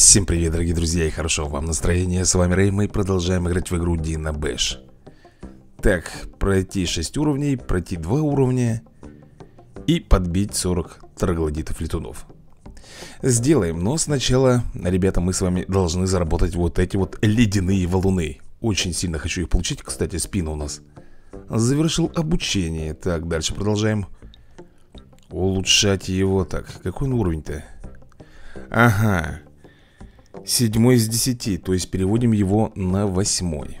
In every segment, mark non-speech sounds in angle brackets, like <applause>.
Всем привет, дорогие друзья, и хорошо вам настроения. С вами Рэй, мы продолжаем играть в игру Дина Бэш. Так, пройти 6 уровней, пройти 2 уровня и подбить 40 троглодитов-летунов. Сделаем, но сначала, ребята, мы с вами должны заработать вот эти вот ледяные валуны. Очень сильно хочу их получить, кстати, спина у нас. Завершил обучение. Так, дальше продолжаем. Улучшать его. Так, какой он уровень-то? Ага. Седьмой из десяти, то есть переводим его на восьмой.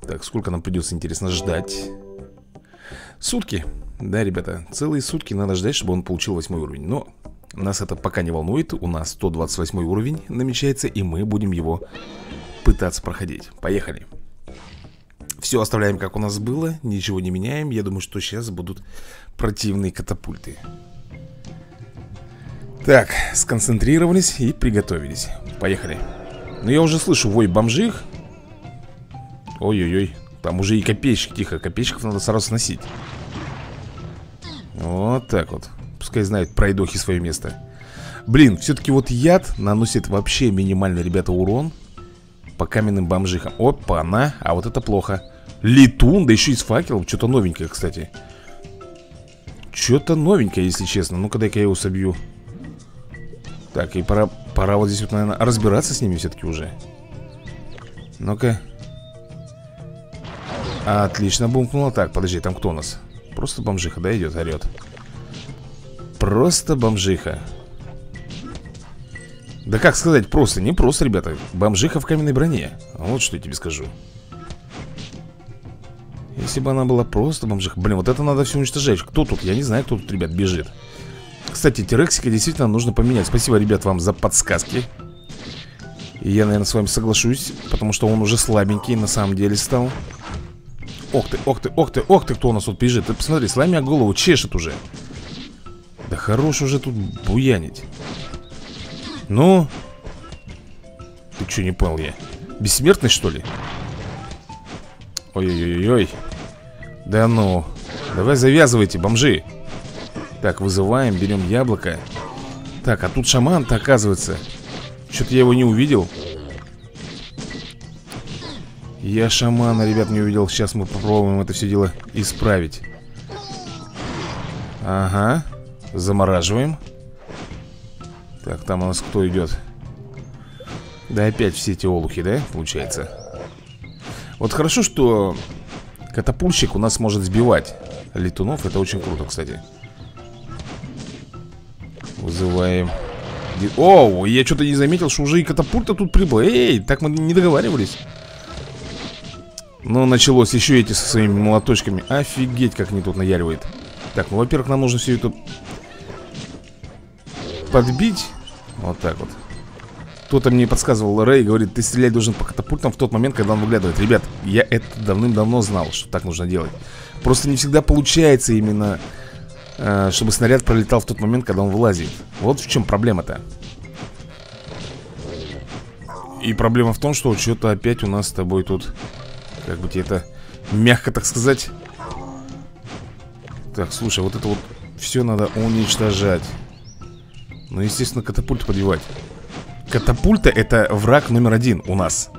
Так, сколько нам придется, интересно, ждать? Сутки. Да, ребята, целые сутки надо ждать, чтобы он получил восьмой уровень. Но нас это пока не волнует. У нас 128 уровень намечается, и мы будем его пытаться проходить. Поехали. Все оставляем, как у нас было, ничего не меняем. Я думаю, что сейчас будут противные катапульты. Так, сконцентрировались и приготовились. Поехали. Ну я уже слышу вой бомжих. Ой-ой-ой Там уже и копеечки, тихо, копеечков надо сразу сносить. Вот так вот. Пускай знают пройдохи свое место. Блин, все-таки вот яд наносит вообще минимальный, ребята, урон По каменным бомжихам. Опа, на, а вот это плохо. Летун, да еще и с факелом. Что-то новенькое, кстати. Что-то новенькое, если честно. Ну-ка, дай-ка я его собью так, и пора, пора вот здесь вот, наверное, разбираться с ними все-таки уже. Ну-ка. Отлично, бумкнуло. Так, подожди, там кто у нас? Просто бомжиха, да, идет, орет Просто бомжиха. Да как сказать, просто, не просто, ребята. Бомжиха в каменной броне. Вот что я тебе скажу. Если бы она была просто бомжиха. Блин, вот это надо все уничтожать. Кто тут? Я не знаю, кто тут, ребят, бежит кстати, Терексика действительно нужно поменять. Спасибо, ребят, вам за подсказки. Я, наверное, с вами соглашусь Потому что он уже слабенький на самом деле стал. Ох ты, ох ты, ох ты, ох ты, кто у нас тут бежит? Ты посмотри, сломя голову, чешет уже. Да хорош уже тут буянить. Ну? Ты что, не понял я? Бессмертный, что ли? Ой-ой-ой-ой. Да ну Давай завязывайте, бомжи так, вызываем, берем яблоко. Так, а тут шаман-то оказывается. Что-то я его не увидел. Я шамана, ребят, не увидел. Сейчас мы попробуем это все дело исправить. Ага. Замораживаем. Так, там у нас кто идет? Да опять все эти олухи, да, получается? Вот хорошо, что Катапульщик у нас может сбивать Летунов, это очень круто, кстати Вызываем О, я что-то не заметил, что уже и катапульта тут прибыла. Эй, так мы не договаривались. Ну, началось еще эти со своими молоточками. Офигеть, как они тут наяривают. Так, ну, во-первых, нам нужно все это Подбить. Вот так вот. Кто-то мне подсказывал, Рэй говорит, ты стрелять должен по катапультам в тот момент, когда он выглядывает Ребят, я это давным-давно знал, что так нужно делать. Просто не всегда получается именно Э, чтобы снаряд пролетал в тот момент, когда он вылазит. Вот в чем проблема-то. И проблема в том, что что-то опять у нас с тобой тут Как бы тебе это мягко так сказать. Так, слушай, вот это вот все надо уничтожать. Ну, естественно, катапульт подбивать Катапульта это враг номер один у нас.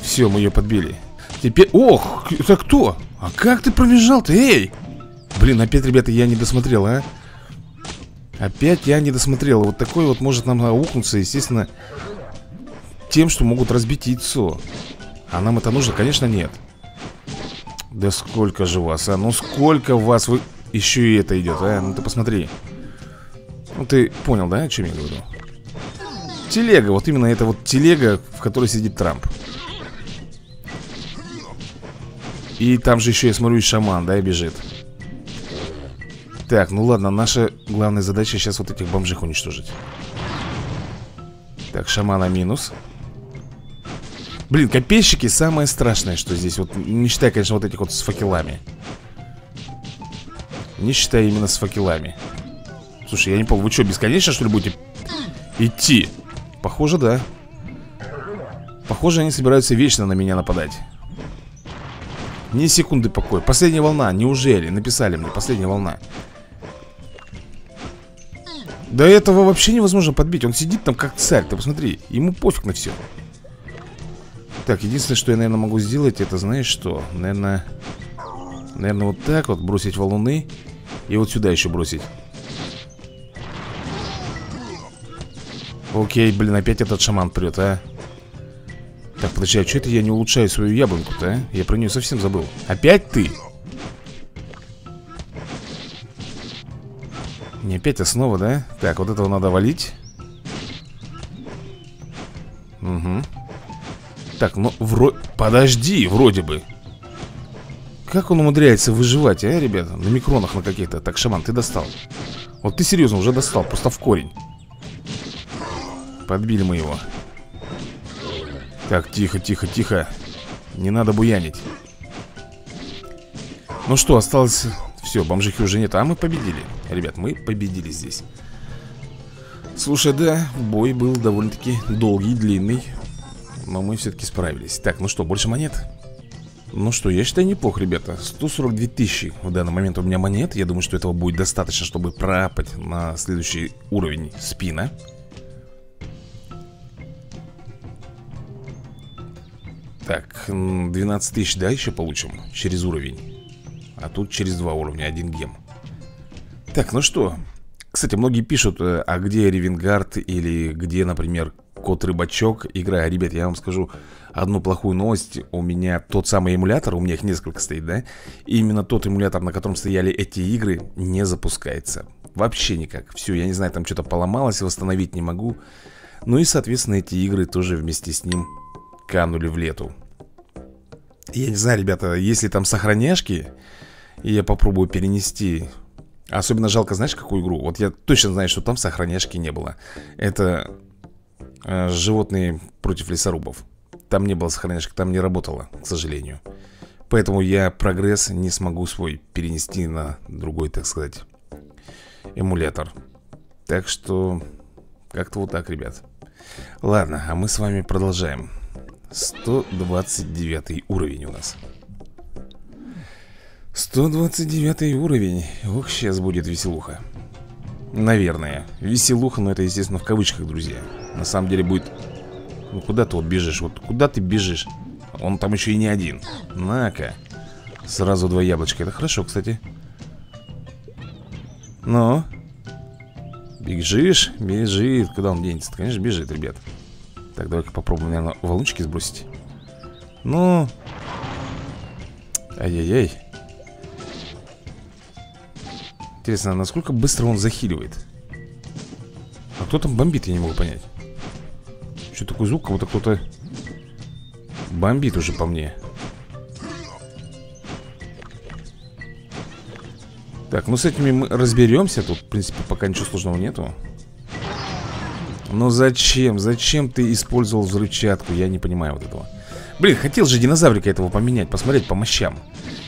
Все, мы ее подбили. Теперь... Ох, это кто? А как ты пробежал-то, эй? Блин, опять, ребята, я не досмотрел, а Опять я не досмотрел Вот такой вот может нам аукнуться, естественно Тем, что могут разбить яйцо А нам это нужно? Конечно, нет Да сколько же вас, а? Ну сколько вас вы... Еще и это идет, а? Ну ты посмотри Ну ты понял, да, о чем я говорю? Телега, вот именно это вот телега, в которой сидит Трамп И там же еще, я смотрю, и шаман, да, бежит так, ну ладно, наша главная задача сейчас вот этих бомжих уничтожить. Так, шамана минус. Блин, копейщики самое страшное, что здесь Вот не считая, конечно, вот этих вот с факелами. Не считая именно с факелами. Слушай, я не помню, вы что, бесконечно, что ли, будете идти? Похоже, да. Похоже, они собираются вечно на меня нападать. Ни секунды покоя. Последняя волна, неужели? Написали мне, последняя волна Да этого вообще невозможно подбить Он сидит там как царь, ты посмотри Ему пофиг на все Так, единственное, что я, наверное, могу сделать Это, знаешь что? Наверное, наверное, вот так вот бросить валуны И вот сюда еще бросить Окей, блин, опять этот шаман прет, а Так, подожди, а что это я не улучшаю свою яблоньку-то, а? Я про нее совсем забыл Опять ты? Не опять основа, да? Так, вот этого надо валить. Угу Так, ну, вроде... Подожди, вроде бы. Как он умудряется выживать, а, ребята? На микронах на каких-то. Так, шаман, ты достал. Вот ты серьезно уже достал, просто в корень. Подбили мы его. Так, тихо, тихо, тихо. Не надо буянить. Ну что, осталось все, бомжихи уже нет, а мы победили. Ребят, мы победили здесь. Слушай, да, бой был довольно-таки долгий, длинный Но мы все-таки справились. Так, ну что, больше монет? Ну что, я считаю неплохо, ребята. 142 тысячи в данный момент у меня монет. Я думаю, что этого будет достаточно, чтобы пропать на следующий уровень спина. Так, 12 тысяч, да, еще получим через уровень а тут через два уровня, один гем. Так, ну что? Кстати, многие пишут, э, а где Ревенгард Или где, например, Кот-рыбачок Игра, ребят, я вам скажу Одну плохую новость. У меня тот самый эмулятор, у меня их несколько стоит, да? И именно тот эмулятор, на котором стояли эти игры Не запускается. Вообще никак, все, я не знаю, там что-то поломалось Восстановить не могу. Ну и, соответственно, эти игры тоже вместе с ним Канули в лету. Я не знаю, ребята, если там сохраняшки и я попробую перенести. Особенно жалко, знаешь, какую игру? Вот я точно знаю, что там сохраняшки не было. Это э, животные против лесорубов. Там не было сохраняшек, там не работало, к сожалению. Поэтому я прогресс не смогу свой перенести на другой, так сказать, эмулятор. Так что, как-то вот так, ребят. Ладно, а мы с вами продолжаем. 129 уровень у нас 129 уровень. Ох, сейчас будет веселуха. Наверное Веселуха, но это, естественно, в кавычках, друзья. На самом деле будет Ну, куда ты вот бежишь? Вот куда ты бежишь? Он там еще и не один. На-ка. Сразу два яблочка. Это хорошо, кстати. Ну? Бежишь? Бежит. Куда он денется? Конечно, бежит, ребят. Так, давай-ка попробуем, наверное, валунчики сбросить. Ну? Ай-яй-яй Интересно, насколько быстро он захиливает? А кто там бомбит, я не могу понять. Что такой звук, как будто кто-то Бомбит уже по мне. Так, ну с этими мы разберемся. Тут, в принципе, пока ничего сложного нету. Но зачем? Зачем ты использовал взрывчатку? Я не понимаю вот этого. Блин, хотел же динозаврика этого поменять Посмотреть по мощам.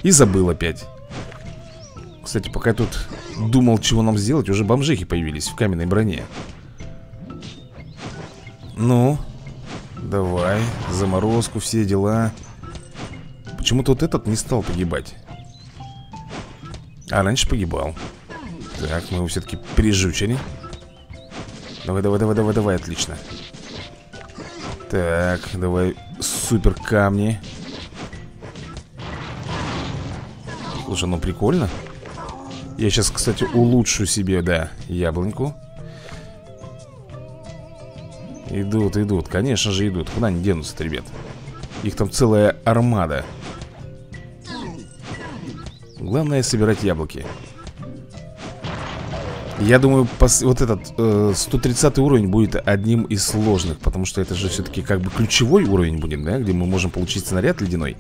И забыл опять кстати, пока я тут думал, чего нам сделать, уже бомжихи появились в каменной броне. Ну, давай, заморозку, все дела. Почему-то вот этот не стал погибать. А раньше погибал. Так, мы его все-таки прижучили. Давай, давай, давай, давай, давай, отлично. Так, давай, супер камни. Слушай, ну прикольно. Я сейчас, кстати, улучшу себе, да, яблоньку. Идут, идут, конечно же идут. Куда они денутся-то, ребят? Их там целая армада. Главное собирать яблоки. Я думаю, вот этот э, 130 уровень будет одним из сложных Потому что это же все-таки как бы ключевой уровень будет, да? Где мы можем получить снаряд ледяной.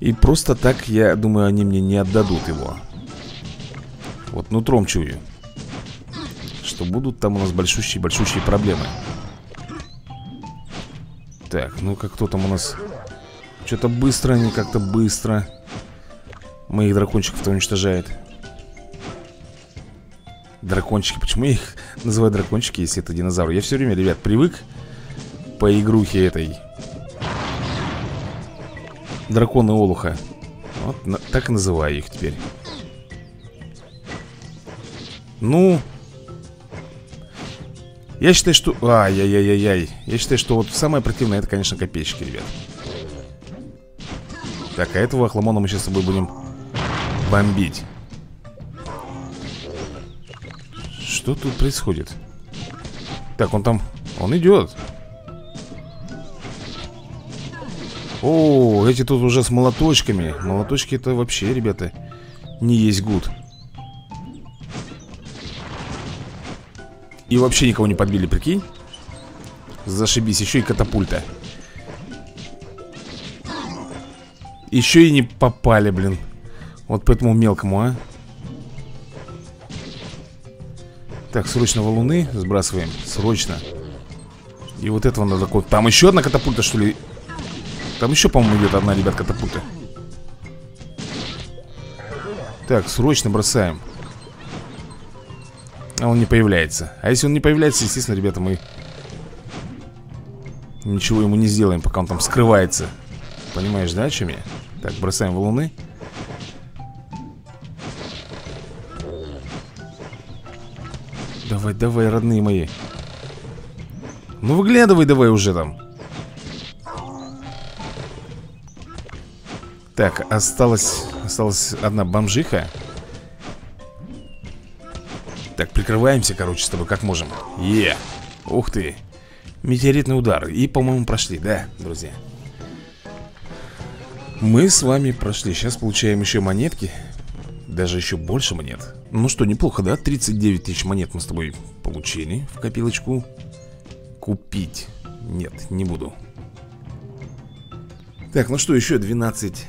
И просто так, я думаю, они мне не отдадут его вот нутром чую Что будут там у нас большущие-большущие проблемы. Так, ну-ка кто там у нас? Что-то быстро они как-то быстро. Моих дракончиков-то уничтожает. Дракончики, почему я их <laughs> называю дракончики, если это динозавры? Я все время, ребят, привык по игрухе этой. Драконы Олуха. Вот на, так и называю их теперь Ну, Я считаю, что... Ай-яй-яй-яй Я считаю, что вот самое противное Это, конечно, копейщики, ребят. Так, а этого охламона мы сейчас с тобой будем Бомбить. Что тут происходит? Так, он там... Он идет. О, эти тут уже с молоточками. Молоточки это вообще, ребята Не есть гуд И вообще никого не подбили, прикинь? Зашибись, еще и катапульта. Еще и не попали, блин. Вот по этому мелкому, а. Так, срочно валуны сбрасываем. Срочно. И вот этого надо... Там еще одна катапульта, что ли? Там еще, по-моему, идет одна, ребят, катапульта. Так, срочно бросаем он не появляется. А если он не появляется, естественно, ребята, мы Ничего ему не сделаем, пока он там скрывается. Понимаешь, да, чем я? Так, бросаем валуны Давай, давай, родные мои. Ну выглядывай давай уже там. Так, осталась, осталась одна бомжиха Так, прикрываемся, короче, с тобой как можем. Е, ух ты. Метеоритный удар. И, по-моему, прошли, да, друзья? Мы с вами прошли. Сейчас получаем еще монетки. Даже еще больше монет. Ну что, неплохо, да? 39 тысяч монет мы с тобой получили в копилочку. Купить Нет, не буду. Так, ну что, еще 12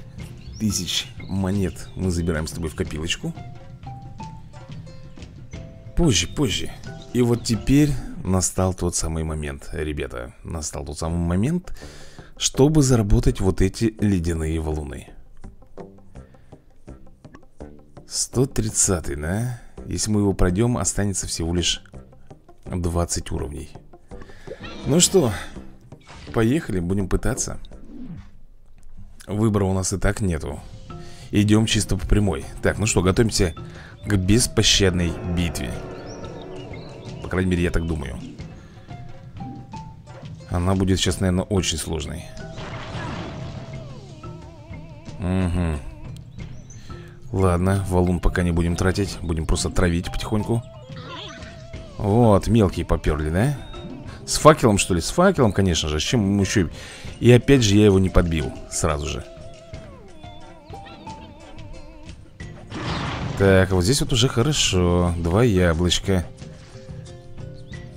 тысяч монет мы забираем с тобой в копилочку Позже, позже. И вот теперь настал тот самый момент, ребята Настал тот самый момент, чтобы заработать вот эти ледяные валуны. 130, да? Если мы его пройдем, останется всего лишь 20 уровней. Ну что, поехали, будем пытаться. Выбора у нас и так нету. Идем чисто по прямой. Так, ну что, готовимся к беспощадной битве По крайней мере, я так думаю Она будет сейчас, наверное, очень сложной Угу Ладно, валун пока не будем тратить Будем просто травить потихоньку Вот, мелкие поперли, да? С факелом, что ли? С факелом, конечно же. С чем еще... И опять же я его не подбил сразу же. Так, вот здесь вот уже хорошо. Два яблочка.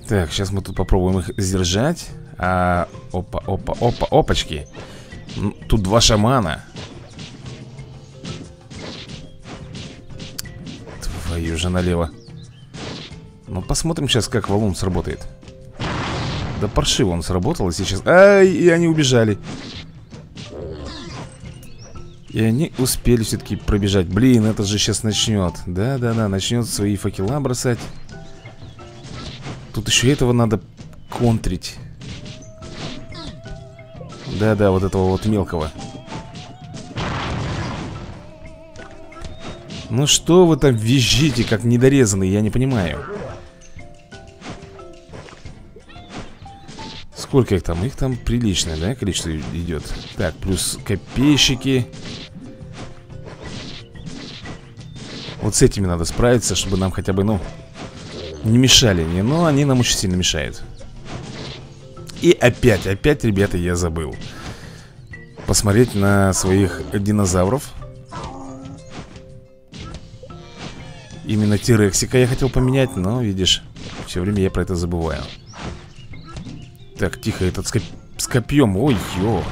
Так, сейчас мы тут попробуем их сдержать. А, опа, опа, опа, опачки. Тут два шамана. Твою же налево. Ну, посмотрим сейчас, как валун сработает. Да паршиво он сработал и сейчас... Ай, и они убежали. И они успели все-таки пробежать. Блин, это же сейчас начнет. Да-да-да, начнет свои факела бросать. Тут еще этого надо контрить. Да-да, вот этого вот мелкого. Ну что вы там визжите, как недорезанный, я не понимаю. Сколько их там? Их там приличное, да, количество идет Так, плюс копейщики Вот с этими надо справиться, чтобы нам хотя бы, ну Не мешали не, но они нам очень сильно мешают. И опять, опять, ребята, я забыл Посмотреть на своих динозавров. Именно Тирексика я хотел поменять, но, видишь, все время я про это забываю. Так, тихо, этот с, коп... с копьем Ой, ё.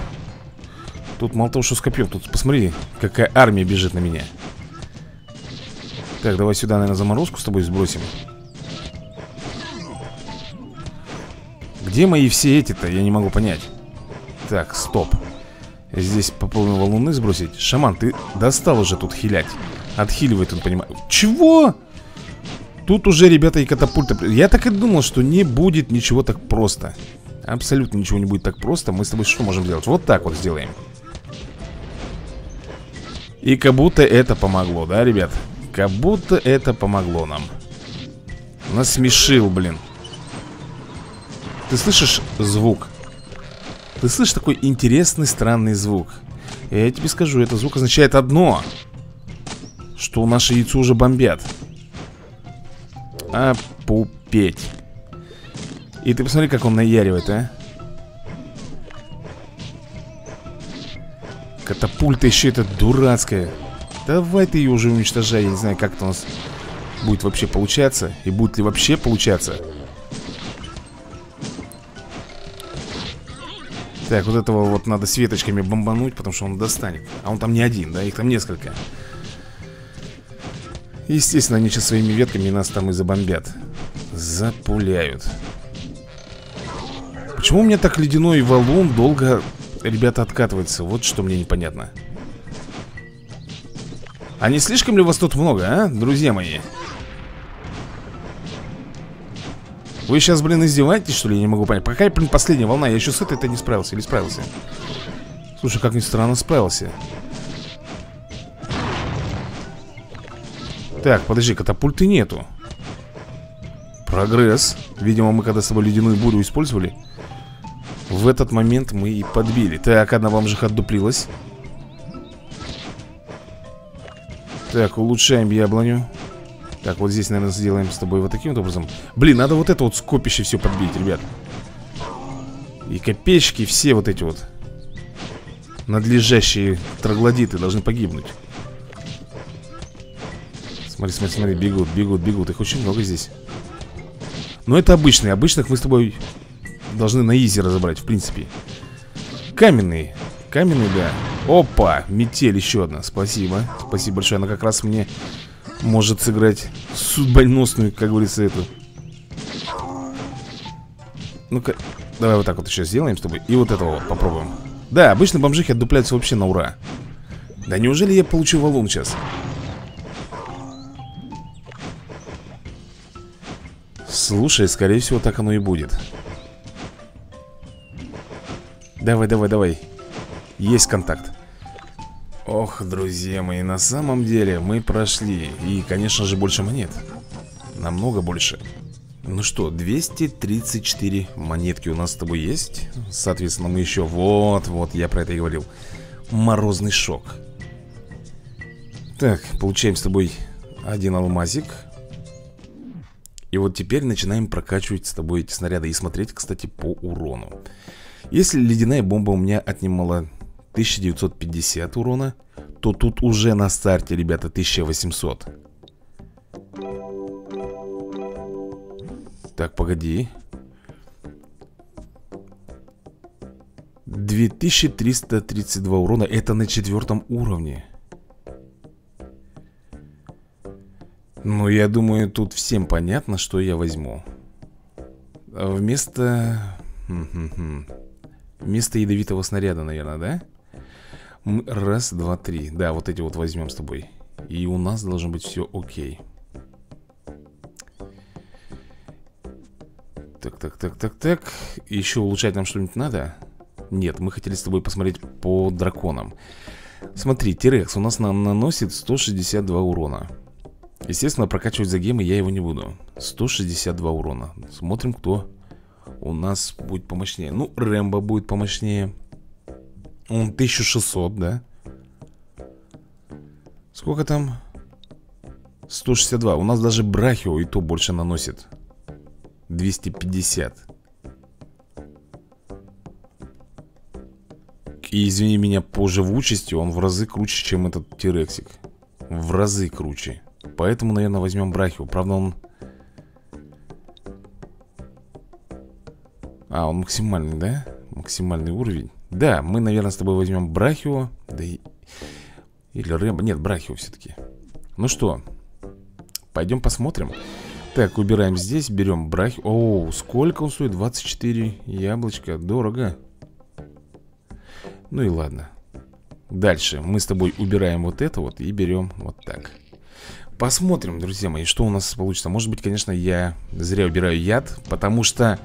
Тут мало того, что с копьем Тут посмотри, какая армия бежит на меня Так, давай сюда, наверное, заморозку с тобой сбросим. Где мои все эти-то? Я не могу понять. Так, стоп. Здесь попробуем волны сбросить? Шаман, ты достал уже тут хилять. Отхиливает он, понимаю. Чего? Тут уже, ребята, и катапульта Я так и думал, что не будет ничего так просто. Абсолютно ничего не будет так просто. Мы с тобой что можем сделать? Вот так вот сделаем. И как будто это помогло, да, ребят? Как будто это помогло нам. Насмешил, блин. Ты слышишь звук? Ты слышишь такой интересный, странный звук? Я тебе скажу, это звук означает одно. Что наши яйцо уже бомбят. А И ты посмотри, как он наяривает, а? Катапульта еще эта дурацкая Давай ты ее уже уничтожай Я не знаю, как это у нас будет вообще получаться И будет ли вообще получаться. Так, вот этого вот надо светочками бомбануть, потому что он достанет. А он там не один, да, их там несколько. Естественно, они сейчас своими ветками нас там и забомбят. Запуляют. Почему у меня так ледяной валун долго, ребята, откатывается? Вот что мне непонятно А не слишком ли вас тут много, а, друзья мои? Вы сейчас, блин, издеваетесь, что ли? Я не могу понять. Какая, блин, последняя волна? Я еще с этой-то не справился. Или справился? Слушай, как ни странно, справился. Так, подожди, катапульты нету. Прогресс. Видимо, мы когда с тобой ледяную бурю использовали, в этот момент мы и подбили. Так, одна бомжиха отдуплилась. Так, улучшаем яблоню. Так, вот здесь, наверное, сделаем с тобой вот таким вот образом. Блин, надо вот это вот скопище все подбить, ребят. И копеечки все вот эти вот Надлежащие троглодиты должны погибнуть. Смотри, смотри, смотри, бегут, бегут, бегут. Их очень много здесь. Но это обычные, обычных мы с тобой Должны на изи разобрать, в принципе. Каменные. Каменные, да Опа, метель еще одна, спасибо Спасибо большое, она как раз мне может сыграть судьбоносную, как говорится, эту. Ну-ка, давай вот так вот еще сделаем с тобой. И вот этого вот попробуем. Да, обычно бомжихи отдупляются вообще на ура. Да неужели я получу валун сейчас? Слушай, скорее всего, так оно и будет. Давай, давай, давай. Есть контакт. Ох, друзья мои, на самом деле мы прошли И, конечно же, больше монет. Намного больше. Ну что, 234 монетки у нас с тобой есть? Соответственно, мы еще... Вот, вот, я про это и говорил. Морозный шок. Так, получаем с тобой один алмазик. И вот теперь начинаем прокачивать с тобой эти снаряды И смотреть, кстати, по урону. Если ледяная бомба у меня отнимала 1950 урона То тут уже на старте, ребята, 1800 Так, погоди. 2332 урона Это на четвертом уровне. Ну, я думаю, тут всем понятно, что я возьму. Вместо... Вместо ядовитого снаряда, наверное, да? Раз, два, три. Да, вот эти вот возьмем с тобой. И у нас должно быть все окей. Так, так, так, так, так. Еще улучшать нам что-нибудь надо? Нет, мы хотели с тобой посмотреть по драконам. Смотри, Тирекс у нас на наносит 162 урона. Естественно, прокачивать за гемы я его не буду. 162 урона. Смотрим, кто у нас будет помощнее. Ну, Рэмбо будет помощнее он 1600, да? Сколько там? 162 У нас даже Брахио и то больше наносит. 250 И извини меня, по живучести он в разы круче, чем этот Тирексик. В разы круче. Поэтому, наверное, возьмем Брахио. Правда, он... А, он максимальный, да? Максимальный уровень да, мы, наверное, с тобой возьмем Брахио Да и... Или Рэмбо. Нет, Брахио все-таки Ну что, пойдем посмотрим. Так, убираем здесь, берем Брахио О, сколько он стоит? 24 яблочко, дорого. Ну и ладно. Дальше мы с тобой убираем вот это вот и берем вот так. Посмотрим, друзья мои, что у нас получится. Может быть, конечно, я зря убираю яд Потому что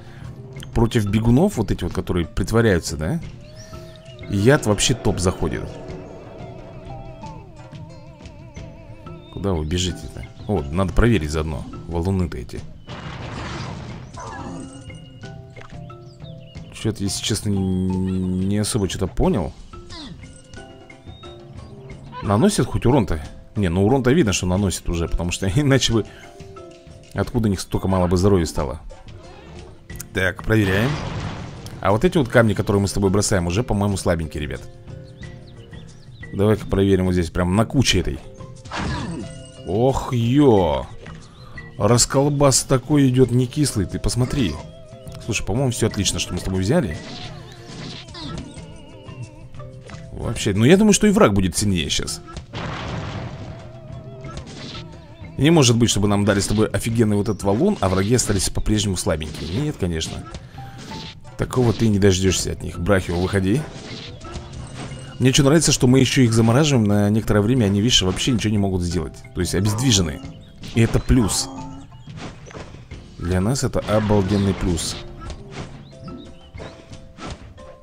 против бегунов, вот эти вот, которые притворяются, да Яд вообще топ заходит. Куда вы бежите-то? О, надо проверить заодно. Валуны-то эти. Что-то, если честно, не особо что-то понял. Наносит хоть урон-то? Не, ну урон-то видно, что наносит уже Потому что <laughs> иначе бы Откуда у них столько мало бы здоровья стало? Так, проверяем А вот эти вот камни, которые мы с тобой бросаем Уже, по-моему, слабенькие, ребят. Давай-ка проверим вот здесь Прям на куче этой. Ох, ё! Расколбас такой идет не кислый Ты посмотри. Слушай, по-моему, все отлично, что мы с тобой взяли. Вообще, ну я думаю, что и враг будет сильнее сейчас. Не может быть, чтобы нам дали с тобой офигенный вот этот валун А враги остались по-прежнему слабенькие. Нет, конечно Такого ты не дождешься от них. Брахио, выходи. Мне что нравится, что мы еще их замораживаем? На некоторое время они, видишь, вообще ничего не могут сделать. То есть обездвижены. И это плюс. Для нас это обалденный плюс.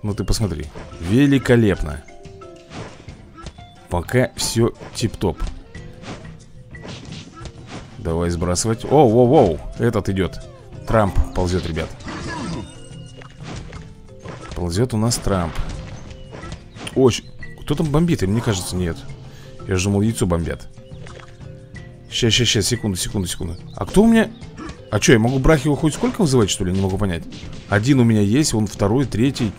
Ну ты посмотри. Великолепно. Пока все тип-топ. Давай сбрасывать. Оу, оу, оу, этот идет Трамп ползет, ребят Ползет у нас Трамп. Очень Кто там бомбит? Мне кажется, нет. Я же думал, яйцо бомбят. Сейчас, сейчас, сейчас, секунду, секунду, секунду А кто у меня... А что, я могу Брахио хоть сколько вызывать, что ли? Не могу понять. Один у меня есть, он второй, третий.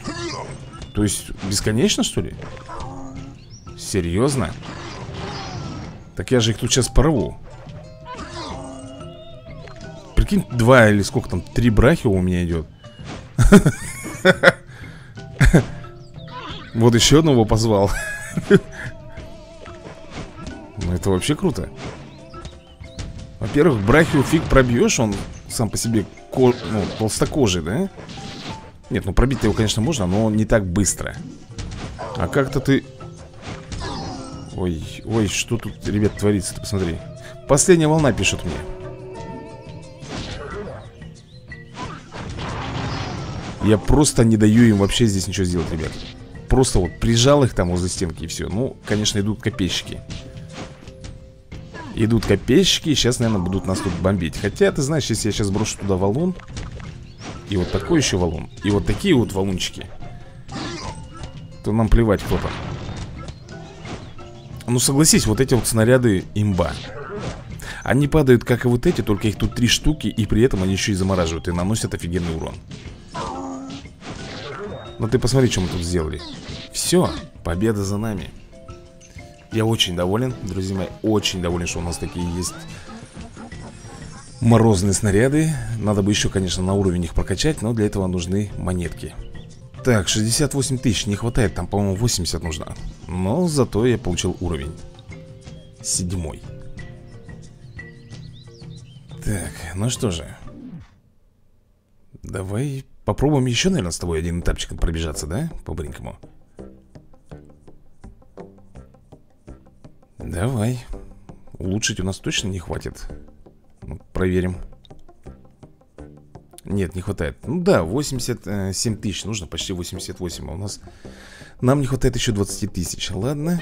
То есть бесконечно, что ли? Серьезно? Так я же их тут сейчас порву. Прикинь, два или сколько там, три брахио у меня идет <laughs> Вот еще одного позвал. Ну это вообще круто. Во-первых, брахио фиг пробьешь Он сам по себе ко... ну, толстокожий, да? Нет, ну пробить его, конечно, можно Но не так быстро. А как-то ты Ой, ой, что тут, ребят, творится Ты посмотри. Последняя волна пишет мне. Я просто не даю им вообще здесь ничего сделать, ребят Просто вот прижал их там возле стенки и все Ну, конечно, идут копейщики. Идут копейщики Сейчас, наверное, будут нас тут бомбить. Хотя, ты знаешь, если я сейчас брошу туда валун И вот такой еще валун И вот такие вот валунчики То нам плевать, кто там. Ну, согласись, вот эти вот снаряды имба. Они падают, как и вот эти Только их тут три штуки И при этом они еще и замораживают И наносят офигенный урон ну ты посмотри, что мы тут сделали. Все, победа за нами. Я очень доволен, друзья мои Очень доволен, что у нас такие есть Морозные снаряды. Надо бы еще, конечно, на уровень их прокачать Но для этого нужны монетки. Так, 68 тысяч, не хватает Там, по-моему, 80 нужно. Но зато я получил уровень Седьмой. Так, ну что же. Давай Попробуем еще, наверное, с тобой один этапчик пробежаться, да? По-быренькому? Давай. Улучшить у нас точно не хватит? Ну, Проверим. Нет, не хватает. Ну да, 87 тысяч нужно, почти 88 А у нас Нам не хватает еще 20 тысяч. Ладно.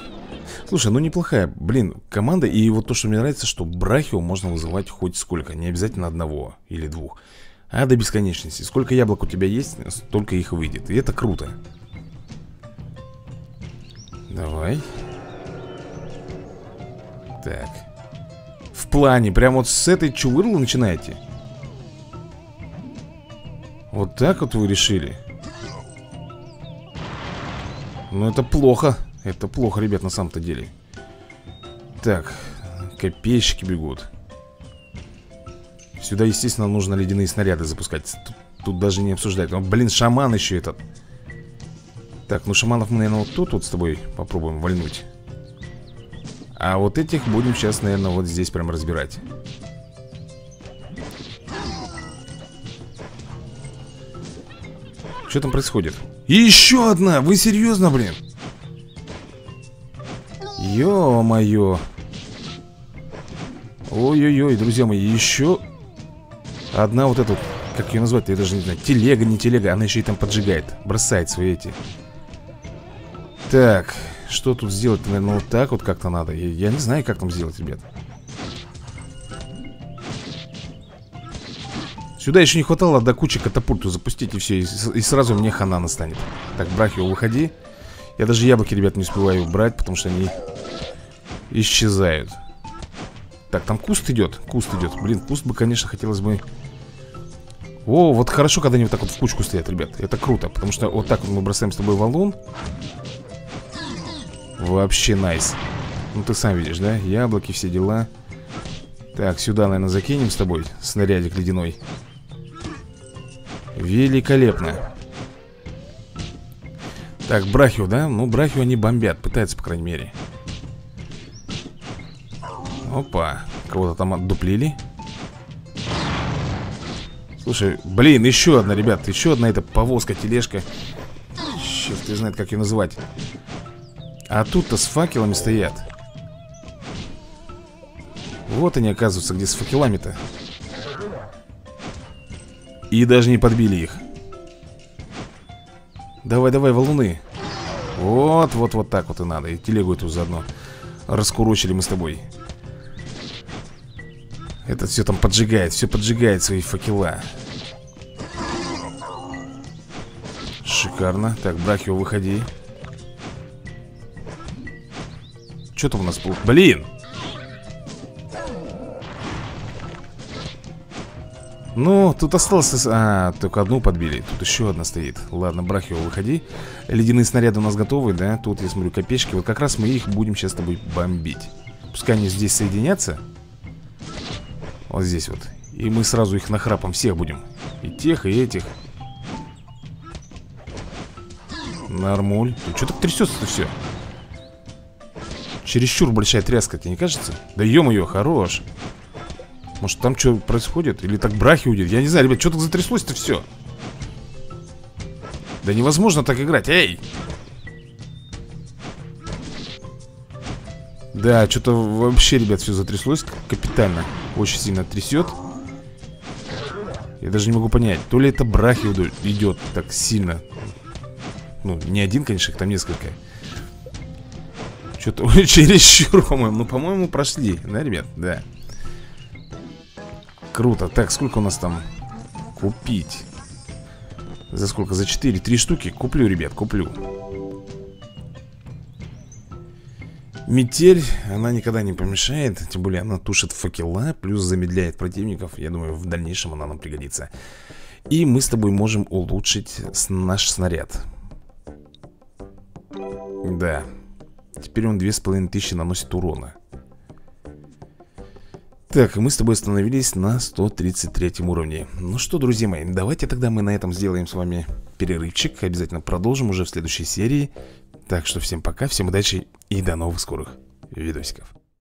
Слушай, ну неплохая, блин, команда И вот то, что мне нравится, что Брахио можно вызывать хоть сколько Не обязательно одного или двух а до бесконечности. Сколько яблок у тебя есть, столько их выйдет. И это круто. Давай. Так. В плане, прям вот с этой чувырлы начинаете? Вот так вот вы решили? Ну это плохо. Это плохо, ребят, на самом-то деле. Так, копейщики бегут. Сюда, естественно, нужно ледяные снаряды запускать Тут, тут даже не обсуждать Но, блин, шаман еще этот Так, ну шаманов мы, наверное, вот тут вот с тобой попробуем вальнуть А вот этих будем сейчас, наверное, вот здесь прям разбирать Что там происходит? еще одна! Вы серьезно, блин? Ё-моё Ой-ой-ой, друзья мои, еще Одна вот эта, как ее назвать, я даже не знаю Телега, не телега, она еще и там поджигает Бросает свои эти Так, что тут сделать? Наверное, вот так вот как-то надо я, я не знаю, как там сделать, ребят Сюда еще не хватало до кучи катапульту запустить и все, и, и сразу мне хана настанет. Так, Брахио, выходи. Я даже яблоки, ребят, не успеваю брать, потому что они исчезают. Так, там куст идет, куст идет. Блин, куст бы, конечно, хотелось бы... О, вот хорошо, когда они вот так вот в кучку стоят, ребят. Это круто, потому что вот так вот мы бросаем с тобой валун. Вообще найс. Ну, ты сам видишь, да? Яблоки, все дела. Так, сюда, наверное, закинем с тобой снарядик ледяной. Великолепно. Так, Брахио, да? Ну, Брахио они бомбят, пытаются, по крайней мере. Опа, кого-то там отдуплили. Слушай, блин, еще одна, ребят, еще одна эта повозка, тележка. Черт, ты знает, как ее называть. А тут-то с факелами стоят. Вот они, оказываются, где с факелами-то. И даже не подбили их. Давай, давай, валуны. Вот, вот, вот так вот и надо. И телегу эту заодно раскурочили мы с тобой. Этот все там поджигает, все поджигает свои факела. Шикарно. Так, Брахио, выходи. Что там у нас? Блин! Ну, тут осталось... А, только одну подбили. Тут еще одна стоит. Ладно, Брахио, выходи. Ледяные снаряды у нас готовы, да? Тут, я смотрю, копеечки. Вот как раз мы их будем сейчас с тобой бомбить. Пускай они здесь соединятся. Вот здесь вот. И мы сразу их нахрапом всех будем. И тех, и этих. Нормуль. Что так трясется-то все? Чересчур большая тряска, тебе не кажется? Да ё-моё, хорош. Может там что происходит? Или так брахи уйдет? Я не знаю, ребят, что так затряслось-то все? Да невозможно так играть, эй! Да, что-то вообще, ребят, все затряслось капитально Очень сильно трясет Я даже не могу понять То ли это брахи идет так сильно Ну, не один, конечно, их там несколько Что-то <laughs> чересчур, по-моему Ну, по-моему, прошли, да, ребят? Да Круто. Так, сколько у нас там? Купить. За сколько? За 4? Три штуки? Куплю, ребят, куплю. Метель, она никогда не помешает Тем более она тушит факела Плюс замедляет противников. Я думаю, в дальнейшем она нам пригодится. И мы с тобой можем улучшить наш снаряд. Да. Теперь он 2500 наносит урона. Так, мы с тобой остановились на 133 уровне. Ну что, друзья мои, давайте тогда мы на этом сделаем с вами перерывчик. Обязательно продолжим уже в следующей серии Так что всем пока, всем удачи и до новых скорых видосиков